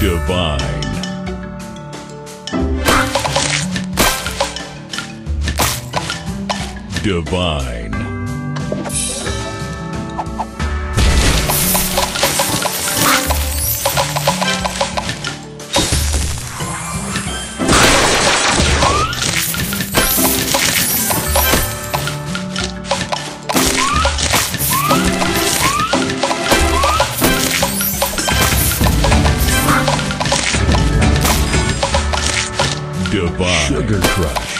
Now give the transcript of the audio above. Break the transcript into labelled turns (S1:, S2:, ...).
S1: Divine. Divine. Divine.
S2: Sugar Crush.